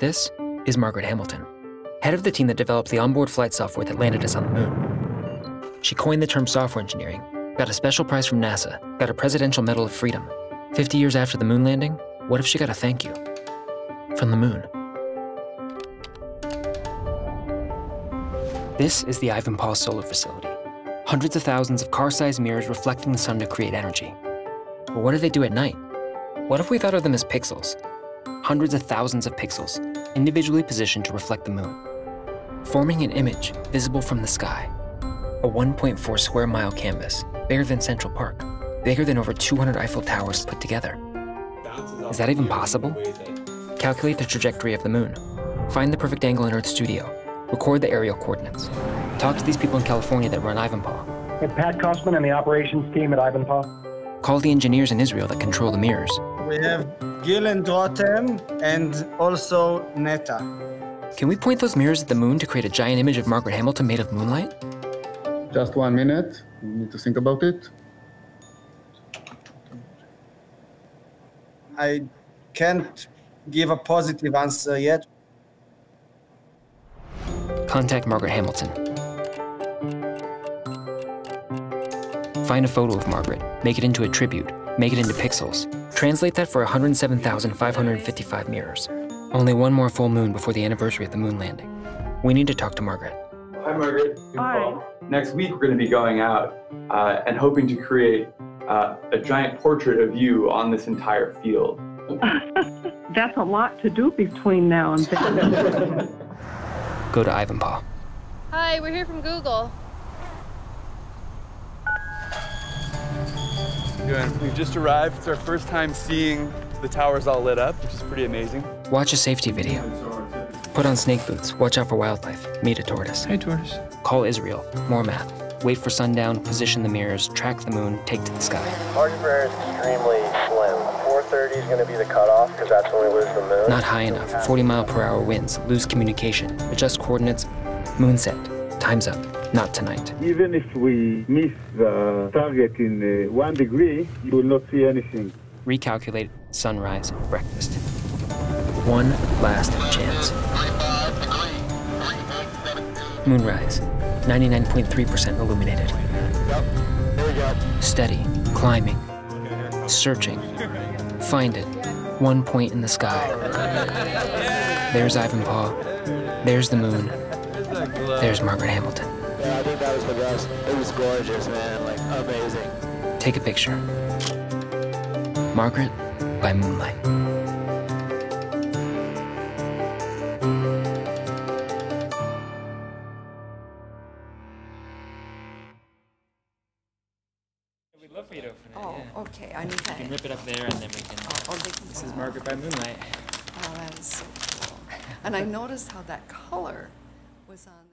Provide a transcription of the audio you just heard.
This is Margaret Hamilton, head of the team that developed the onboard flight software that landed us on the moon. She coined the term software engineering, got a special prize from NASA, got a Presidential Medal of Freedom. 50 years after the moon landing, what if she got a thank you? From the moon. This is the Ivanpah Solar Facility. Hundreds of thousands of car-sized mirrors reflecting the sun to create energy. But what do they do at night? What if we thought of them as pixels? Hundreds of thousands of pixels, individually positioned to reflect the moon, forming an image visible from the sky. A 1.4 square mile canvas, bigger than Central Park, bigger than over 200 Eiffel Towers put together. Is that even possible? Calculate the trajectory of the moon. Find the perfect angle in Earth Studio. Record the aerial coordinates. Talk to these people in California that run Ivanpah. It's Pat Kosman and the operations team at Ivanpah. Call the engineers in Israel that control the mirrors. We have Gil and Rotem and also Neta. Can we point those mirrors at the moon to create a giant image of Margaret Hamilton made of moonlight? Just one minute. You need to think about it. I can't give a positive answer yet. Contact Margaret Hamilton. Find a photo of Margaret, make it into a tribute, make it into pixels. Translate that for 107,555 mirrors. Only one more full moon before the anniversary of the moon landing. We need to talk to Margaret. Hi, Margaret. Hi. Next week, we're going to be going out uh, and hoping to create uh, a giant portrait of you on this entire field. That's a lot to do between now and then. Go to Ivanpah. Hi, we're here from Google. Good. We've just arrived. It's our first time seeing the towers all lit up, which is pretty amazing. Watch a safety video. Put on snake boots. Watch out for wildlife. Meet a tortoise. Hey, tortoise. Call Israel. More math. Wait for sundown, position the mirrors, track the moon, take to the sky. Margin for error is extremely slim. 430 is going to be the cutoff because that's when we lose the moon. Not high enough. 40 mile per hour winds. Lose communication. Adjust coordinates. Moon set. Time's up. Not tonight. Even if we miss the target in uh, one degree, you will not see anything. Recalculate sunrise, breakfast. One last chance. Moonrise, 99.3% illuminated. Steady, climbing, searching. Find it. One point in the sky. There's Ivanpah. There's the moon. There's Margaret Hamilton. Yeah, I think that was the best. It was gorgeous, man. Like, amazing. Take a picture. Margaret by moonlight. We'd love for you to open it. Oh, yeah. okay, I need that. You can rip it up there and then we can. Oh, they can This is. Margaret by Moonlight. Oh, that is so cool. And I noticed how that color was on